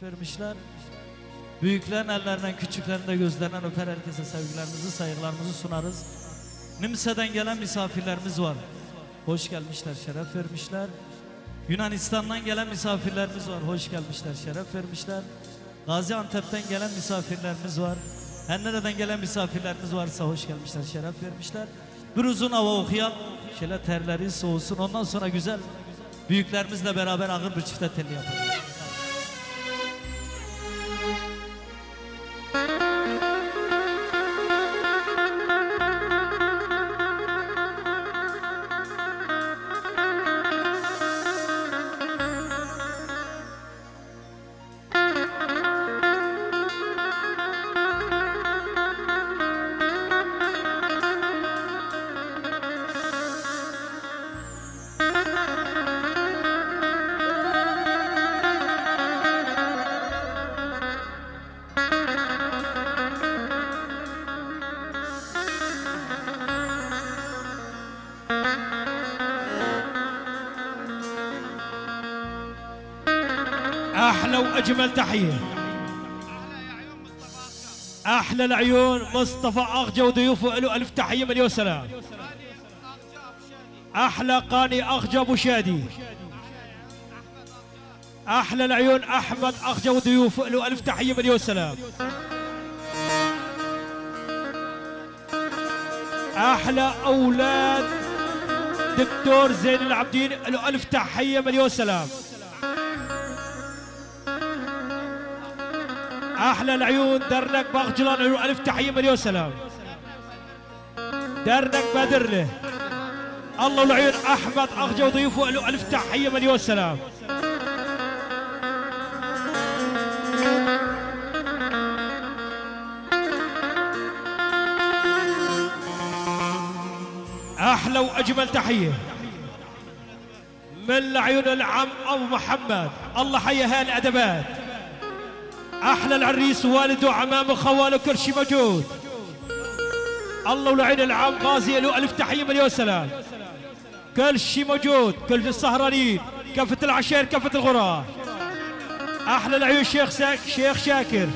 şeref vermişler. Büyüklerin ellerinden, küçüklerin de gözlerinden öper herkese sevgilerimizi, saygılarımızı sunarız. Nimse'den gelen misafirlerimiz var. Hoş gelmişler, şeref vermişler. Yunanistan'dan gelen misafirlerimiz var. Hoş gelmişler, şeref vermişler. Gaziantep'ten gelen misafirlerimiz var. Her nereden gelen misafirlerimiz varsa hoş gelmişler, şeref vermişler. Bir uzun hava okuyan, şöyle terleri soğusun. Ondan sonra güzel büyüklerimizle beraber ağır bir çifte telli yapalım. أحلى واجمل تحية. أحلى العيون. مصطفى اغجى وضيوفه له ألف تحية مليون سلام. أحلى قاني اغجى أبو شادي. أحلى العيون. أحمد اغجى وضيوفه له ألف تحية مليون سلام. أحلى أولاد دكتور زين العابدين له ألف تحية مليون سلام. أحلى العيون درنك باغجلان ألف تحية مليون سلام. درنك بدر له الله والعيون أحمد اغجى وضيوفه له ألف تحية مليون سلام. أحلى وأجمل تحية. من عيون العم أبو محمد. الله حيا هالادبات أحلى العريس والده وعمامه خواله كل شيء موجود. الله ولعين العم غازي له ألف تحية مليون سلام. كل شيء موجود كل السهرانين كافة العشائر كافة الغراه أحلى العيون شيخ ساك شيخ شاكر.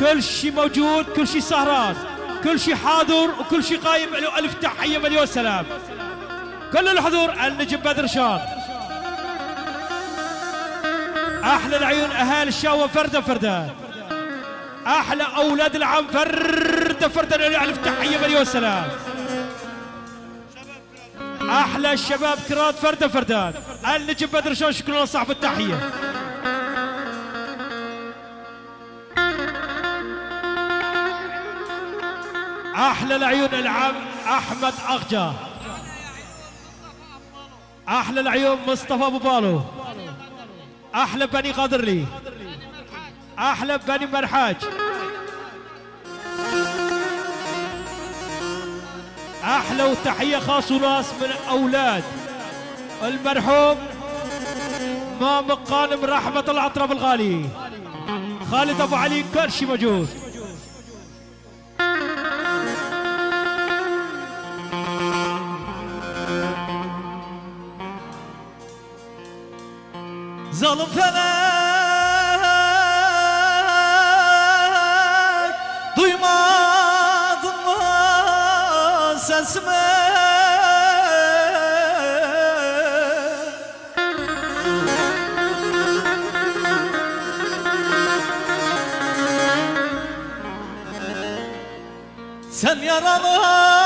كل شيء موجود كل شيء سهران كل شيء حاضر وكل شيء قايم له ألف تحية مليون سلام. كل الحضور النجم بدر شان أحلى العيون اهالي الشاوة فردة فردة أحلى أولاد العم فردة فردة له الف تحية مليون سلام أحلى الشباب كرات فردة فردان النجم بدر شان شكرا صاحب التحية. أحلى العيون العم أحمد أغجا. أحلى العيون مصطفى أبو بالو. أحلى بني قادرلي أحلى بني مرحاج. أحلى وتحية خاص وناس من أولاد المرحوم مام قانم رحمة العطرب الغالي خالد أبو علي كرشي موجود. Zalim felek Duymadın mı sesimi? Sen yaralı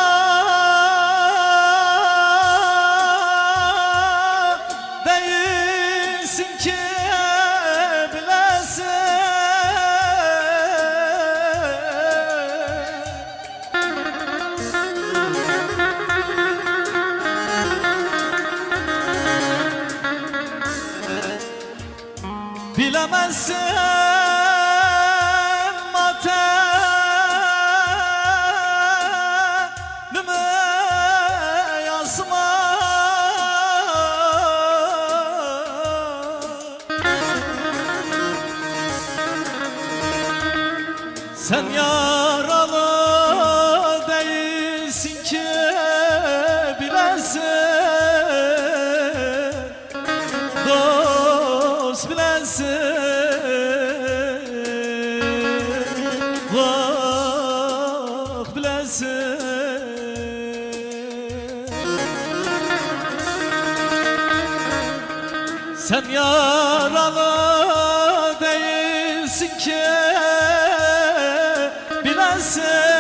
sen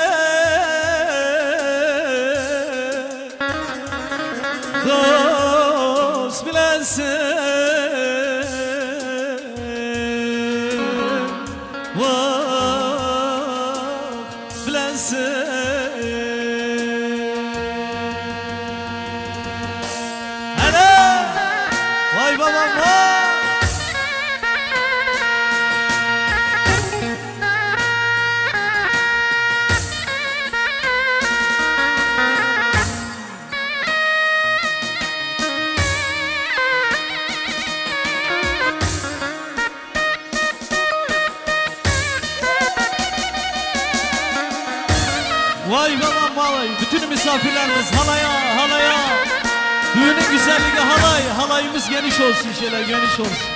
Jesús.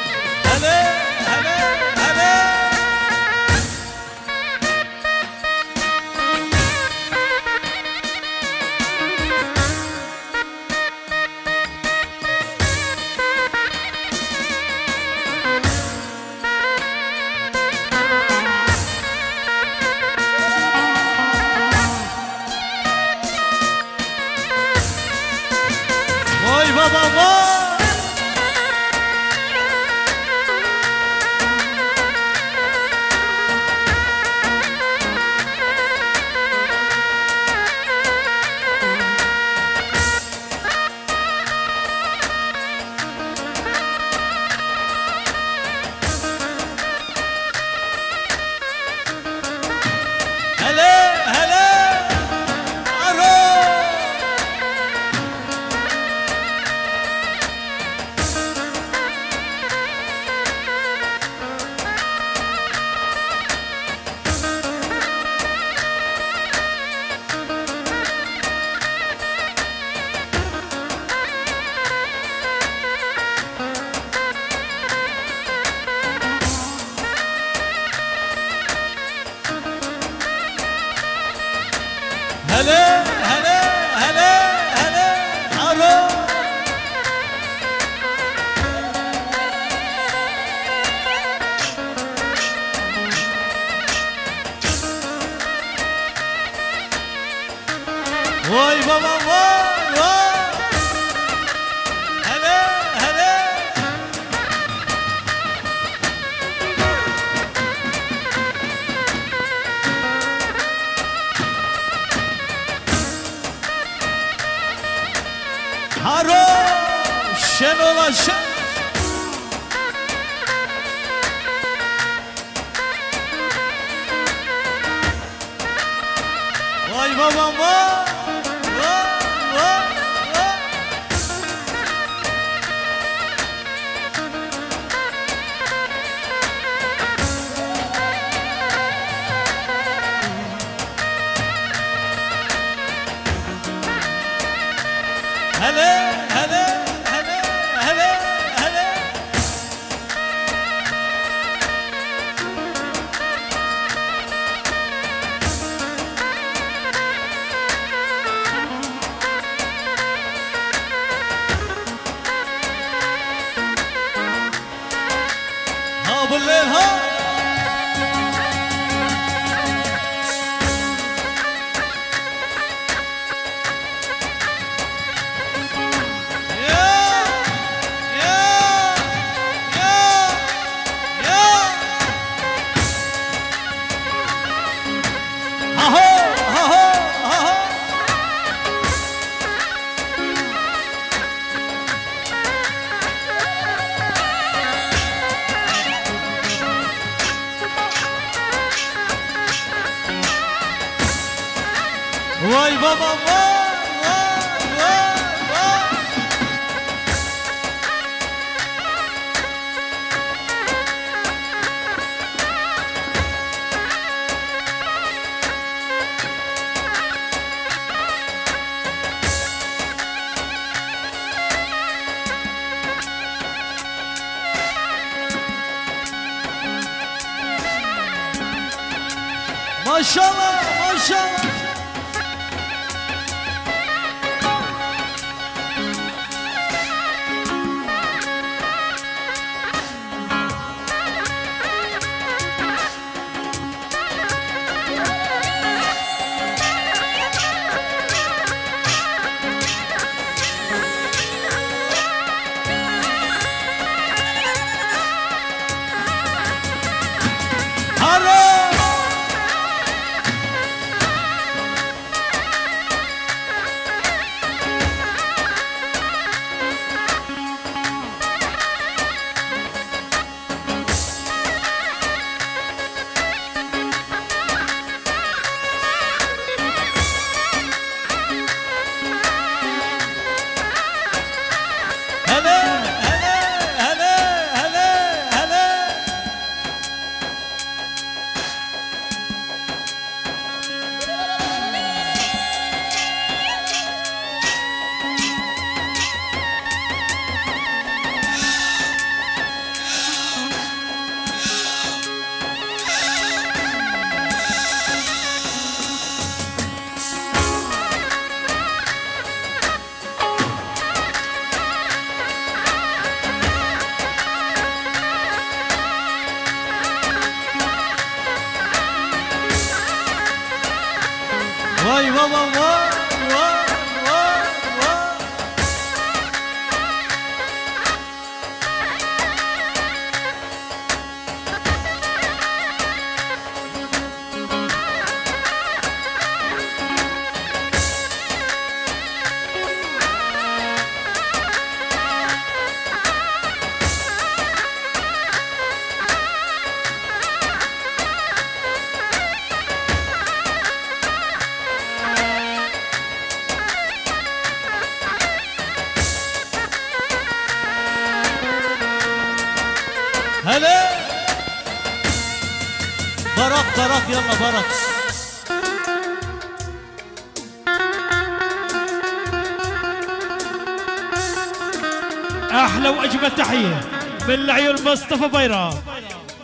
أحلى وأجمل تحية من العيون مصطفى بيرام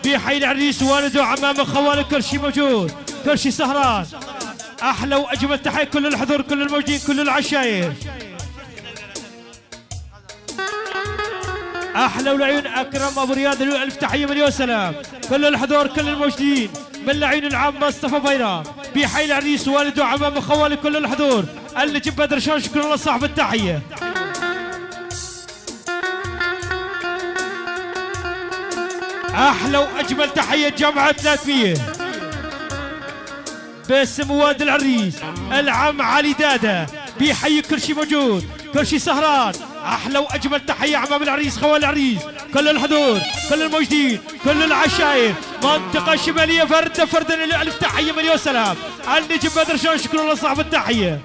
بحي العريس والده وعمامه خوالي كل شيء موجود كل شيء سهران. أحلى وأجمل تحية كل الحضور كل الموجودين كل العشاير. أحلى والعيون أكرم أبو رياض ألف تحية مليون سلام. كل الحضور كل الموجودين من العيون العام مصطفى بيرام بحي العريس والده وعمامه خوالي كل الحضور. اللي جيب بدر شكرا الله صاحب التحية. أحلى وأجمل تحية جامعه 300 باسم واد العريس العم علي دادة بيحيي كل شيء موجود كل شيء سهران. أحلى وأجمل تحية عمام العريس خوال العريس كل الحضور كل الموجودين كل العشاير منطقة شمالية فردة فردا الف تحية مليون سلام. النجم بدر شلون شكرا الله صاحب التحية.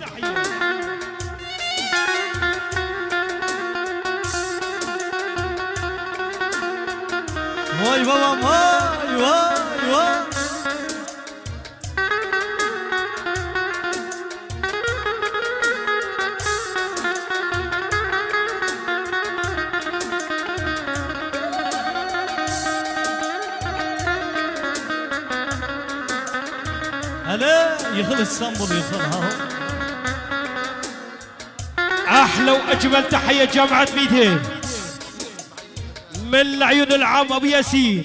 Vay babam vay vay vay. هلا يخل اسطنبول يخل ها أحلى واجمل تحيه جامعه 200 من العيون العام أبو ياسين.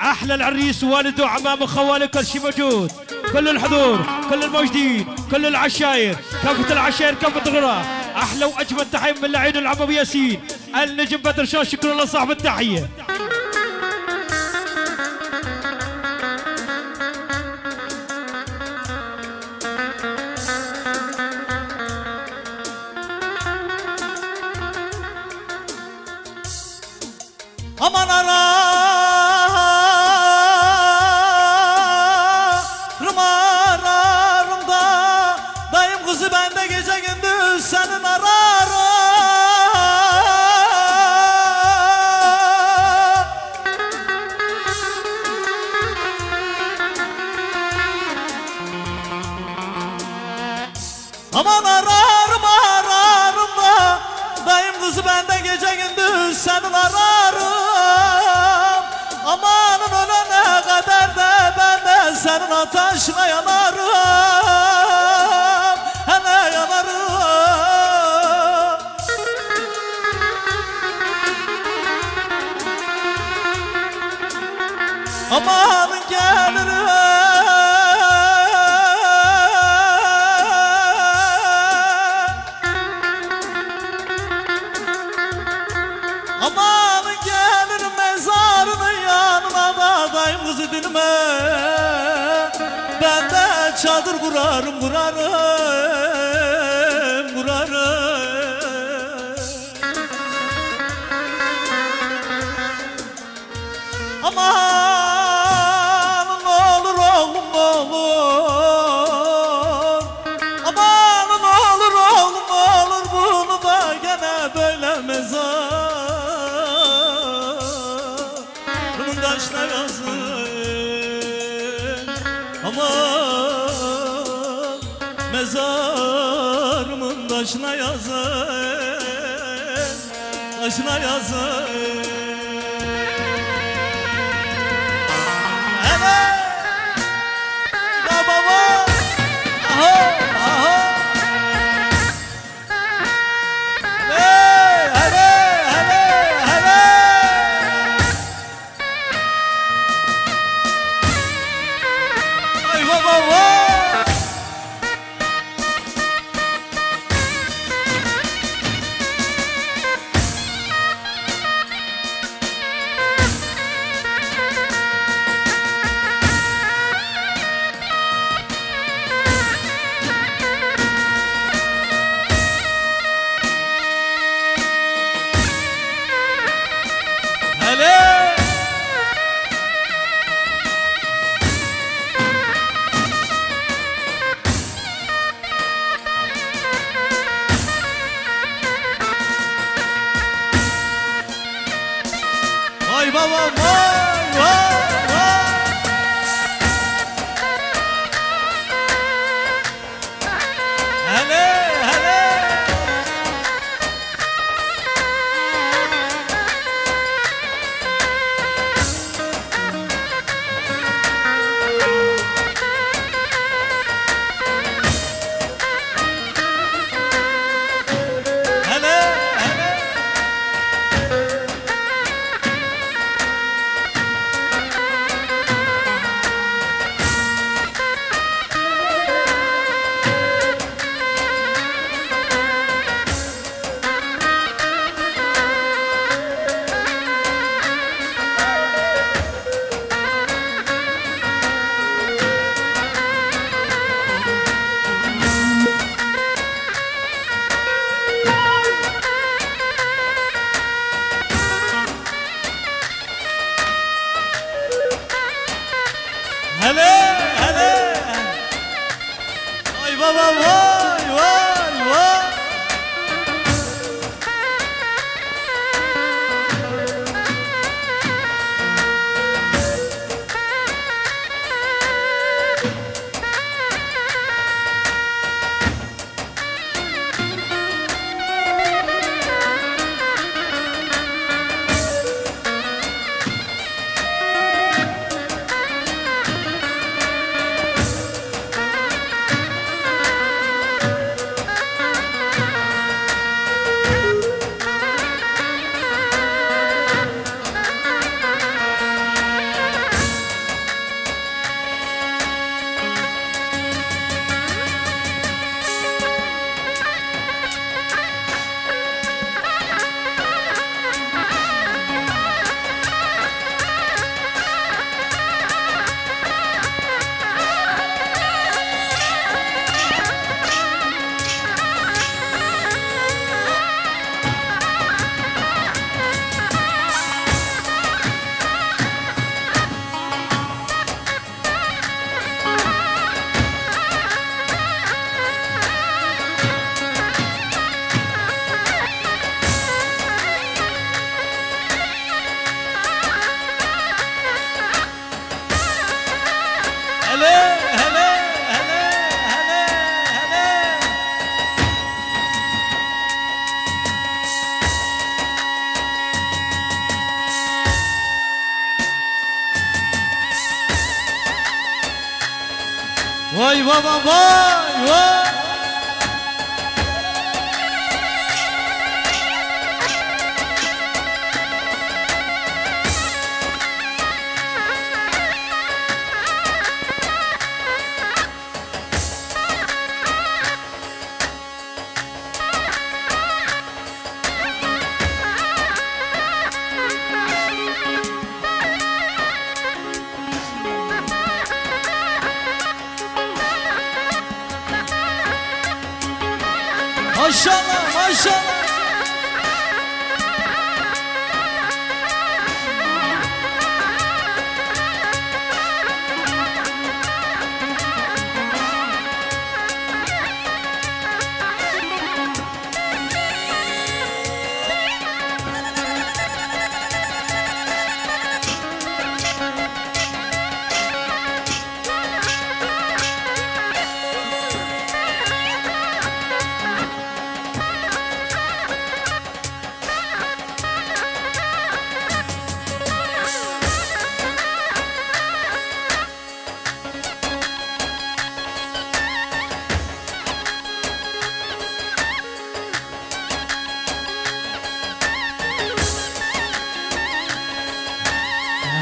أحلى العريس والده وعمامه وخواله كل شيء موجود. كل الحضور كل الموجودين كل العشاير. كافة العشاير كافة الغرى أحلى وأجمل تحية من العيون العام أبو ياسين. النجم بدر شكرا الله صاحب التحية. Senin ateşine yanarım vurarım vurarım vurarım. Aman olur oğlum olur. Aman olur oğlum olur. Bunu da gene böyle mezar. Bunun taşlar yazdı Aman mezarımın taşına yazın Taşına yazın vovó.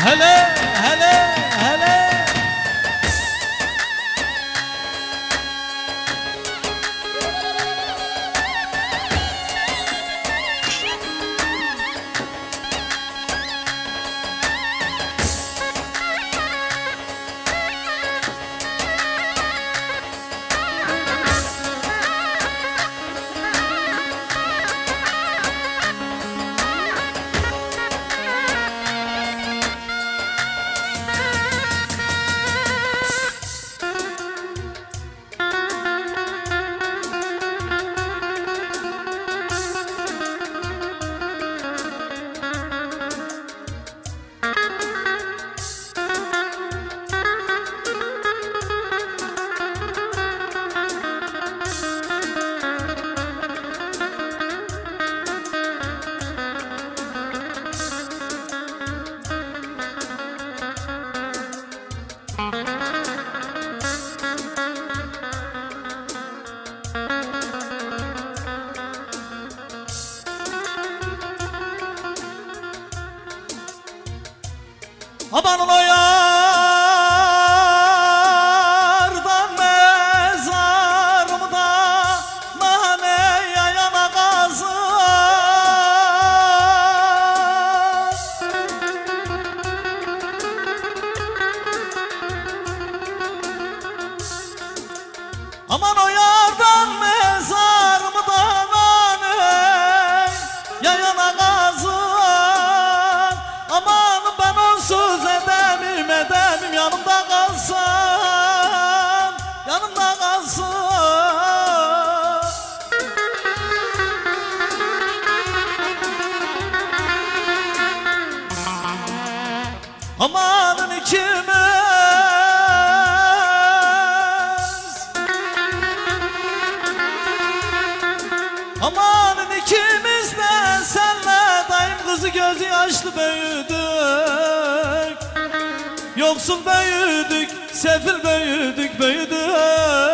Hello! Aman o yardan Yoksul büyüdük, sefil büyüdük, büyüdük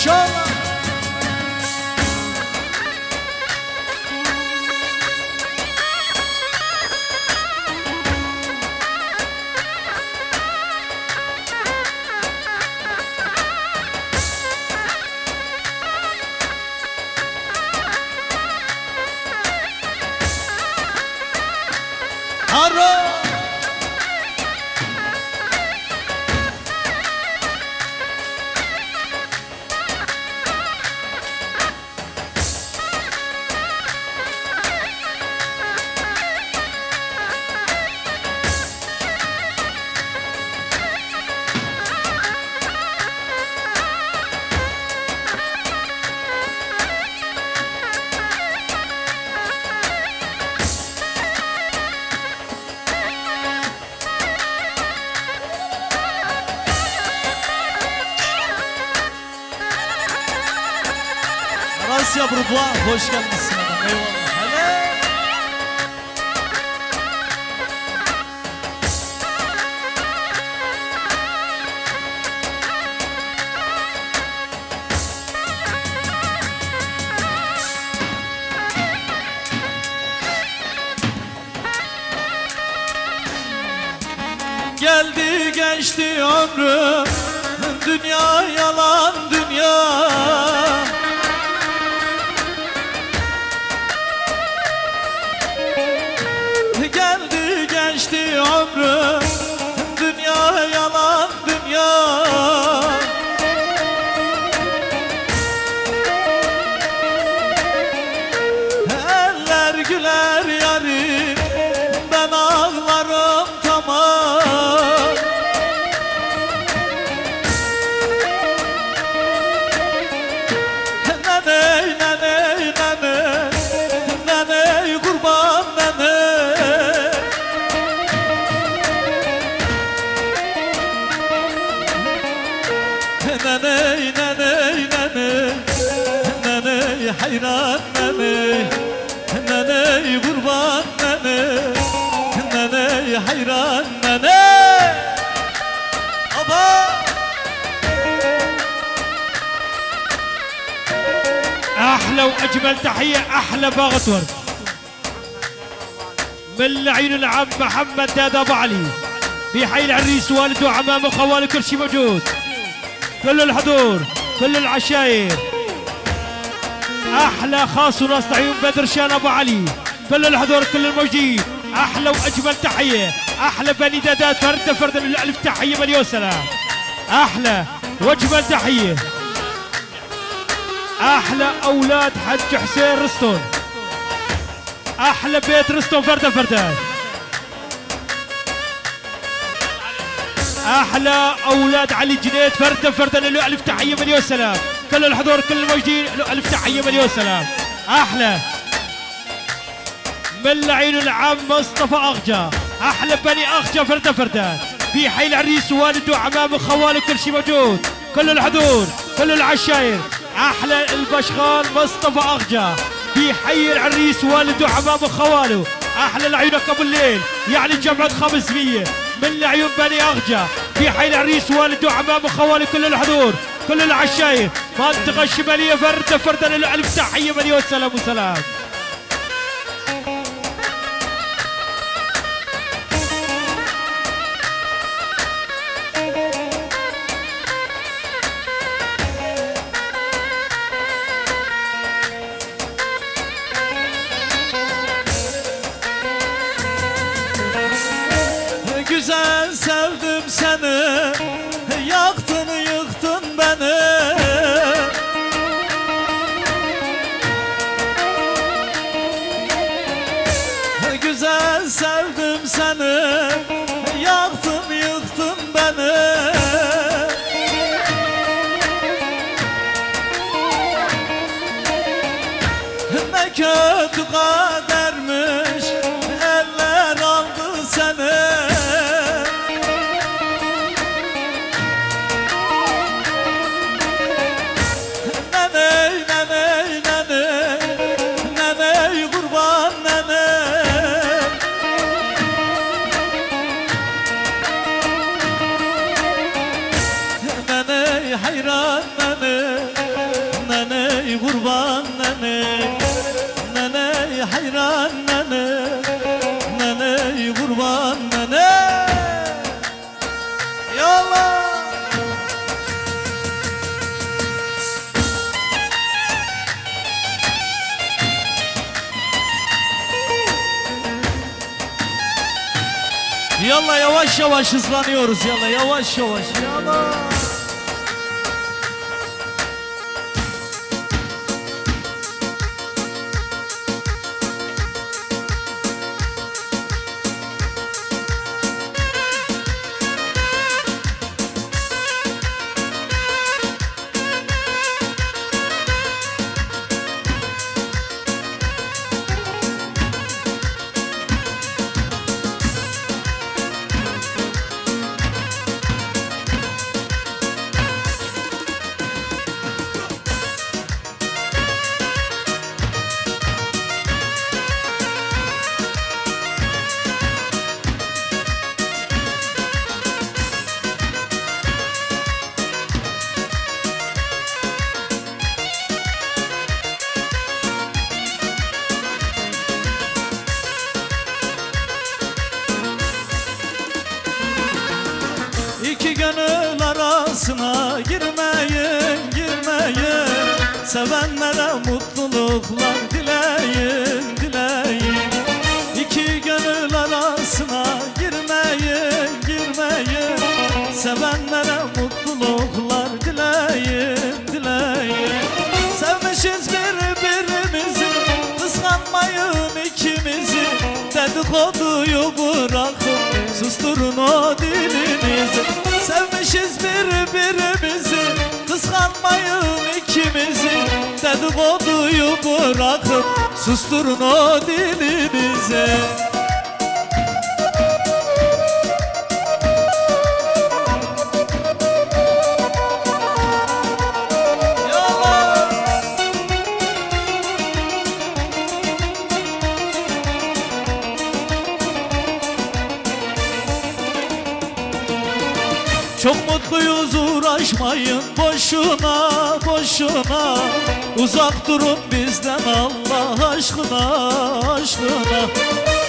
Show. Hayran أحلى وأجمل تحية أحلى باغة ورد من لعين العم محمد داد أبو علي. بحي العريس والده وعمامه وخواله كل شيء موجود. كل الحضور كل العشاير. أحلى خاص وناس عيون بدر شان أبو علي. كل الحضور كل الموجودين أحلى وأجمل تحية. أحلى بني دادات فرد فرد الالف تحية مليون سلام أحلى وأجمل تحية. أحلى أولاد حج حسين رستون. أحلى بيت رستون فرده فرده أحلى أولاد علي جنيد فرده فرده له الف تحية مليون سلام كل الحضور كل الموجودين. له ألف تحية مليون سلام. أحلى. من لعين العم مصطفى اغجا أحلى بني اغجا فرده فرده. في حي العريس والده وعمامه وخواله كل شيء موجود. كل الحضور كل العشاير. أحلى البشخان مصطفى اغجا في حي العريس والده وعمامه وخواله. أحلى العيونك ابو الليل. يعني جمعة 500 من لعيون بني اغجا في حي العريس والده وعمامه وخواله كل الحضور كل العشاير. منطقة الشمالية فردة فردة للألف تحية مليون سلام وسلام. Yalla yavaş yavaş hızlanıyoruz yalla yavaş yavaş yalla. Bırakın Susturun o dilinizi. Sevmişiz birbirimizi Kıskanmayın ikimizi. Dedikoduyu bırakın Susturun o dilinizi uğraşmayın boşuna boşuna. Uzak durun bizden Allah aşkına aşkına.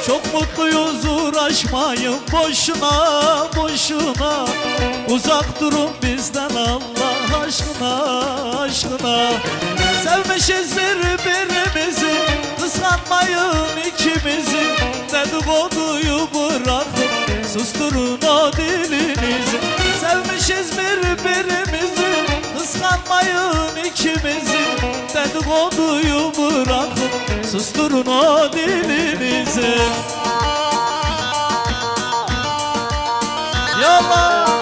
Çok mutluyuz uğraşmayın boşuna boşuna. Uzak durun bizden Allah aşkına aşkına. Sevmişiz birbirimizi Kıskanmayın ikimizi. Dedikoduyu bırakın Susturun o dilinizi Sevmişiz birbirimizi Kıskanmayın ikimizi. Dedikoduyu bırakın Susturun o dilinizi. Yalan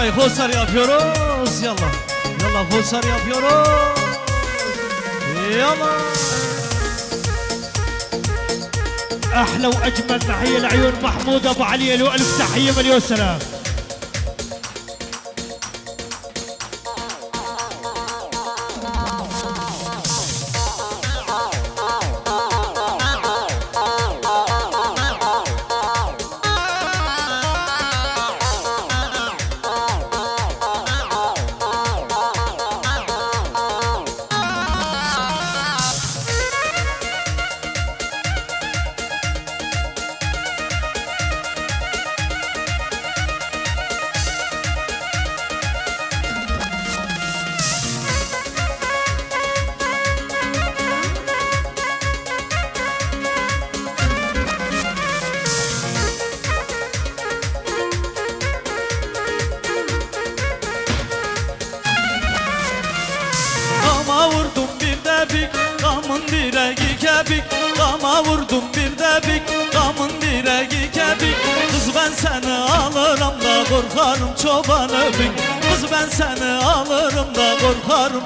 Bey Hosar yapıyoruz yalla. Yalla Hosar yapıyoruz. Yalla. أحلى وأجمل تحية لعيون محمود أبو علي له ألف تحية مليون سلام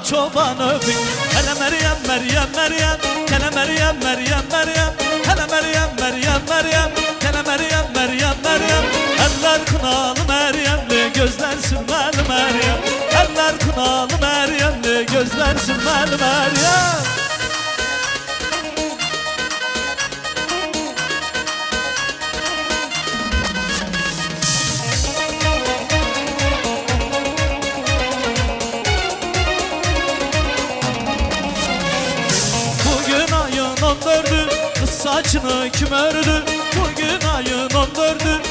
çoban öpük Hele Meryem Meryem Meryem. Hele Meryem Meryem Meryem. Hele Meryem Meryem Meryem. Hele Meryem Meryem Meryem. Eller kınalı Meryemli gözler sürmeli Meryem. Eller kınalı Meryemli gözler sürmeli Meryem saçını kim ördü? Bugün ayın on dördü.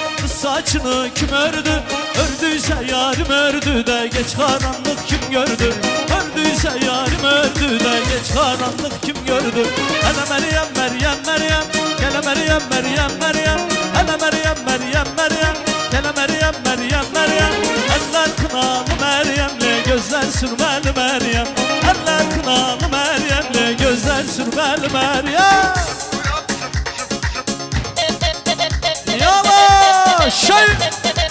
Saçını kim ördü? Ördüyse yarim ördü de Geç karanlık kim gördü? Ördüyse yarim ördü de Geç karanlık kim gördü? Hele Meryem Meryem Meryem. Gele Meryem Meryem Meryem. Hele Meryem Meryem Meryem. Gele Meryem Meryem Meryem. Eller kınalı Meryem'le gözler sürmeli Meryem. Eller kınalı Meryem'le gözler sürmeli Meryem shout.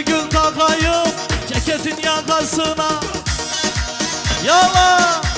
bir gün kalkayım ceketin yakasına. Yalan.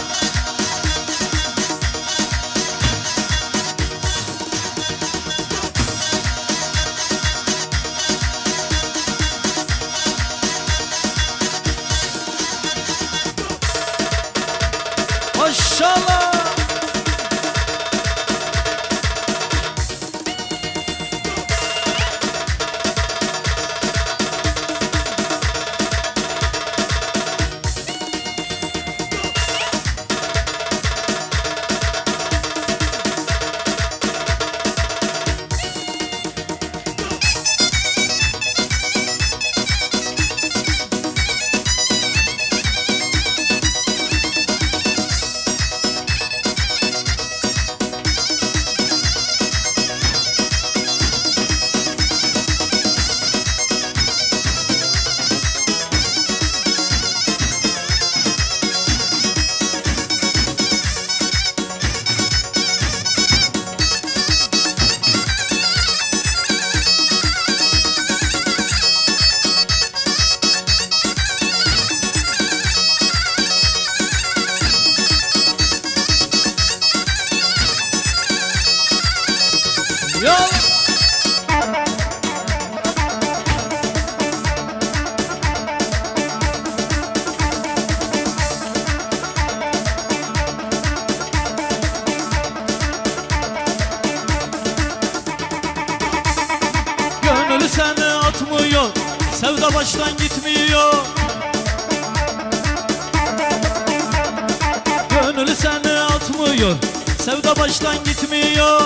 Sevda baştan gitmiyor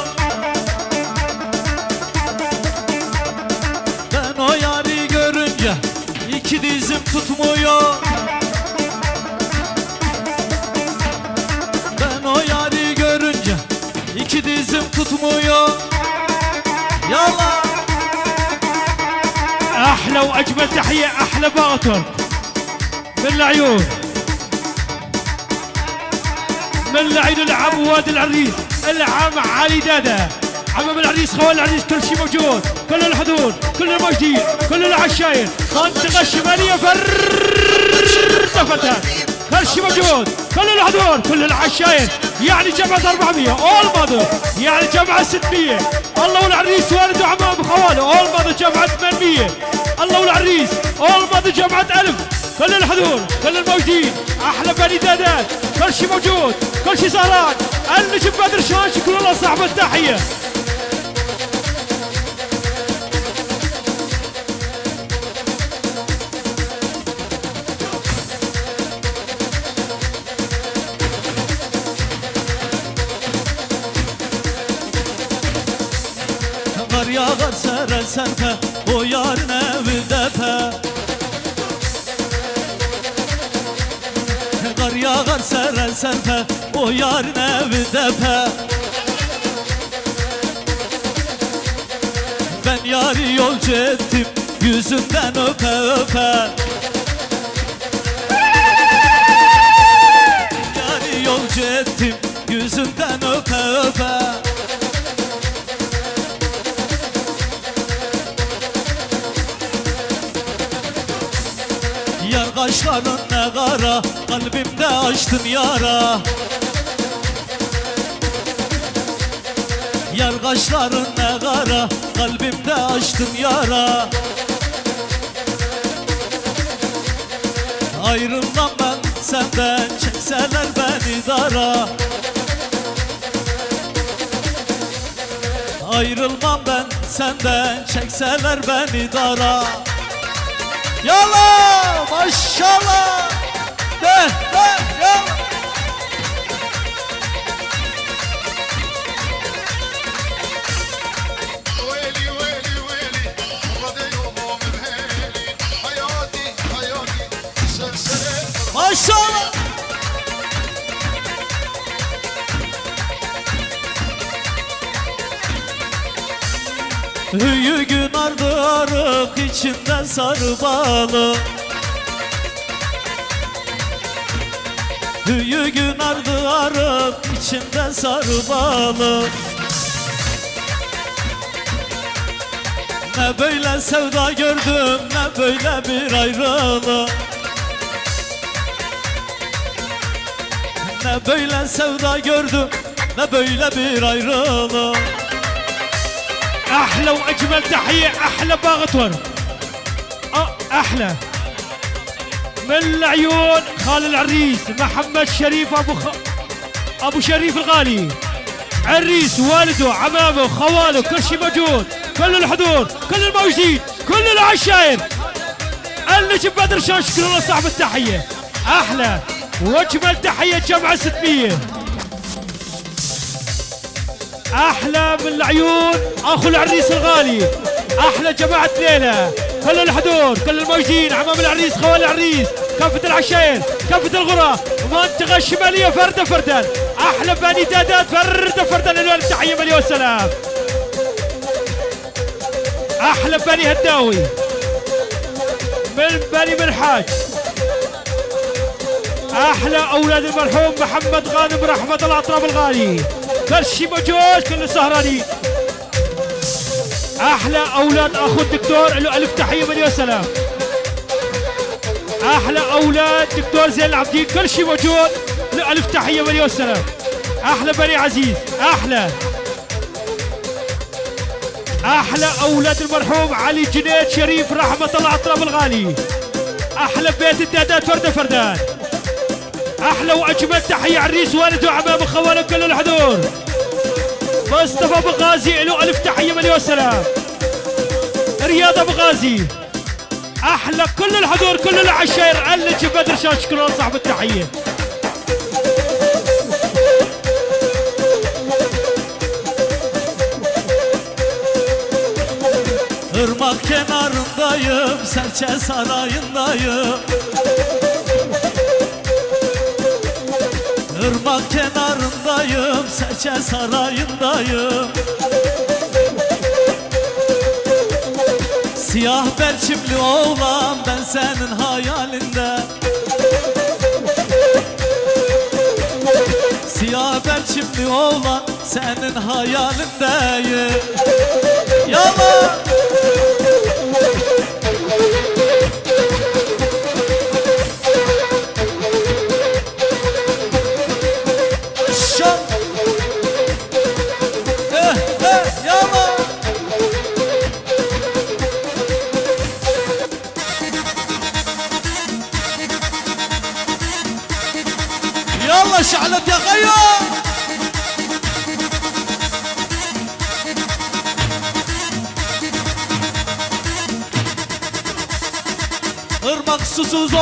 Ben o yari görünce iki dizim tutmuyor Ben o yari görünce iki dizim tutmuyor Yallah احلى واجمل تحيه احلى باغتر من العيون من العين العم وادي العريس العم علي دادا عمام العريس خوال العريس كل شيء موجود. كل الحضور كل الموجودين كل العشاير. منطقة الشمالية فرتفتت كل شيء موجود كل الحضور كل العشاير يعني جمعة 400 اول يعني جمعة 600 الله والعريس خواله اول ماذر جمعة 800 الله والعريس اول ماذر جمعة 1000 كل الحضور كل الموجودين أحلى بني دادات كل شيء موجود كل شي زهران النجم بدر شلون شكرا له صاحب التحية. يا غد سر سنتا ويار نو دفا يا غد سر O yarın Ben yarı yolcu ettim Yüzünden öpe öpe. Yarı yolcu ettim Yüzünden öpe öpe. Yar kaşların ne kara Kalbimde açtın yara kaşların ne kara Kalbimde açtın yara. Ayrılmam ben senden Çekseler beni dara. Ayrılmam ben senden Çekseler beni dara. Yalla maşallah Hüyü gün ardı arık içinde sarı balı Hüyü gün ardı arık içinde sarı balı Ne böyle sevda gördüm ne böyle bir ayrılık. Ne böyle sevda gördüm ne böyle bir ayrılık أحلى وأجمل تحية أحلى باغتور أه، أحلى. من العيون خال العريس محمد شريف أبو خ... أبو شريف الغالي. عريس والده عمامه خواله كل شيء موجود. كل الحضور كل الموجودين كل العشاير النجم بدر شان شكرا الله صاحب التحية. أحلى وأجمل تحية جمعة 600 أحلى من العيون أخو العريس الغالي. أحلى جماعة ليله كل الحضور كل الموجودين عمام العريس خوال العريس. كافة العشاير كافة الغرى منطقة الشماليه فردة فردا أحلى بني دادات فردة فردا للوالد تحية مليون سلام أحلى بني هداوي. من بني منحاج. أحلى أولاد المرحوم محمد غانم رحمة الله اطراب الغالي. كل موجود كل السهرانين أحلى أولاد أخو الدكتور له ألف تحية مليون سلام. أحلى أولاد دكتور زين العابدين كل شيء موجود له ألف تحية مليون سلام. أحلى بني عزيز أحلى. أحلى أولاد المرحوم علي جنيد شريف رحمة الله اطراب الغالي. أحلى بيت الدادات فرده فردان. أحلى وأجمل تحية عريس والده وعمامه خوانه كل الحضور. مصطفى أبو غازي له ألف تحية مليون سلام رياض أبو غازي. أحلى كل الحضور كل العشاير علج بدر شان شكرا صاحب التحية. Irmak kenarındayım, serçe sarayındayım Irmak kenarındayım, serçe sarayındayım. Siyah belçimli oğlan ben senin hayalinde Siyah belçimli oğlan senin hayalindeyim. Yalan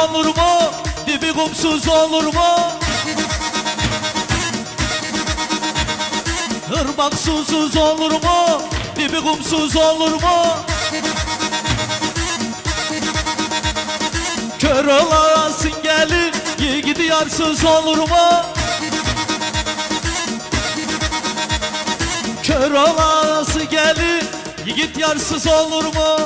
olur mu? Dibi kumsuz olur mu? Irmak susuz olur mu? Dibi kumsuz olur mu? Kör olasın gelir, yiğidi yarsız olur mu? Kör olası gelir, yiğit yarsız olur mu?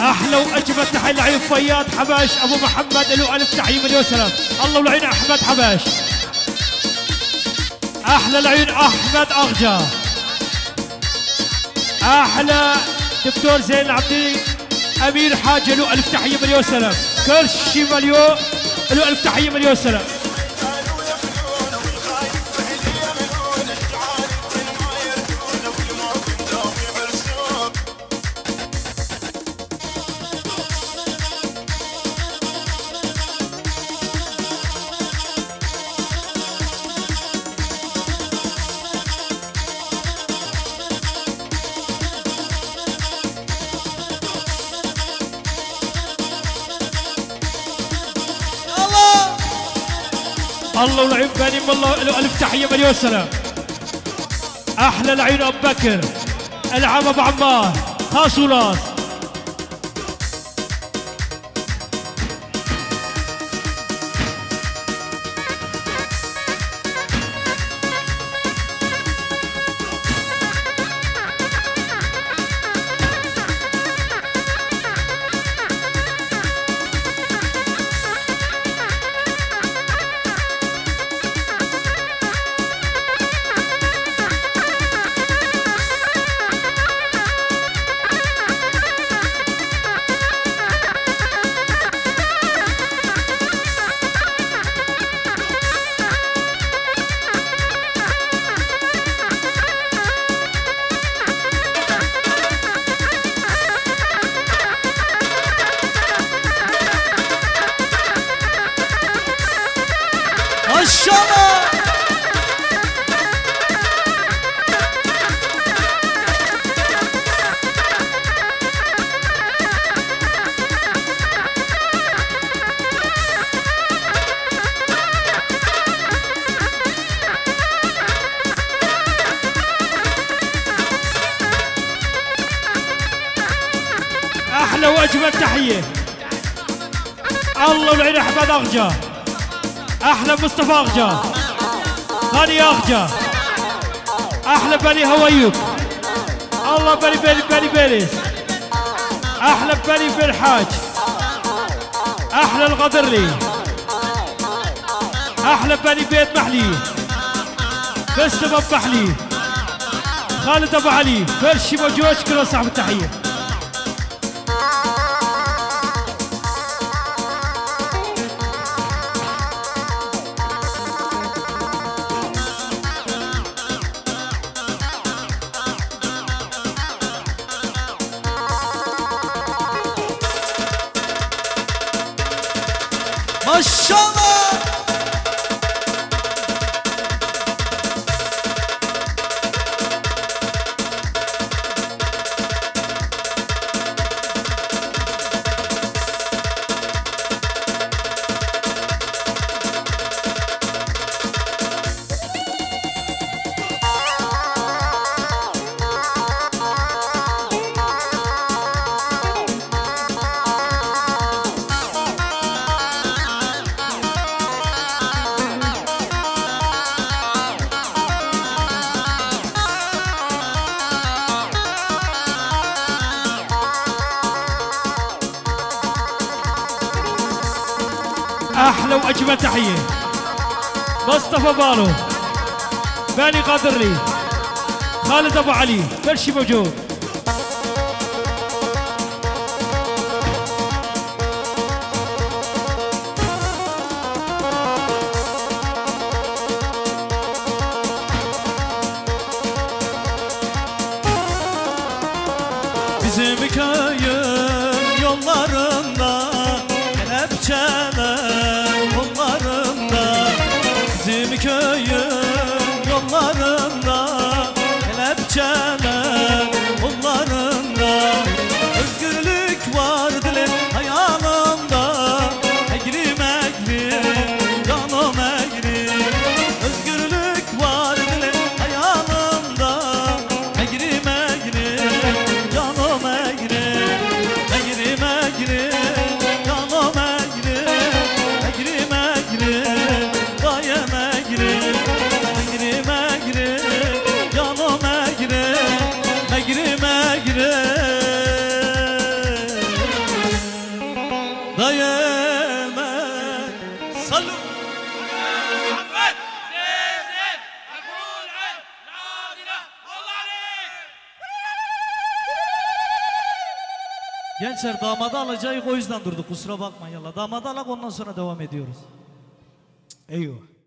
أحلى وأجمل تحية لعيب فياض حباش أبو محمد له ألف تحية مليون سلام الله ولعين أحمد حباش. أحلى العيون أحمد أغجا. أحلى دكتور زين العبدي امير حاجة له ألف تحية مليون سلام. كرشي مليون له ألف تحية مليون سلام. الله ولعيون بني والله له ألف تحية مليون سلام. أحلى العيون أبو بكر العب ابو عمار خاص ولاص aşağı أحلى واجمل تحية. الله ولعين احمد اغجا أحلى مصطفى اغجا غني اغجا أحلى بني هويوك الله بني بني بني بيليس أحلى بني بن حاج. أحلى الغدرلي. أحلى بني بيت محلي. ابو محلي خالد أبو علي. فرشي موجود. شكرا صاحب التحية. show أحلى واجمل تحية. مصطفى بالو باني قادر لي خالد أبو علي كل شيء موجود. damadı alacağız o yüzden durduk kusura bakmayın yallah. Damadı alak ondan sonra devam ediyoruz.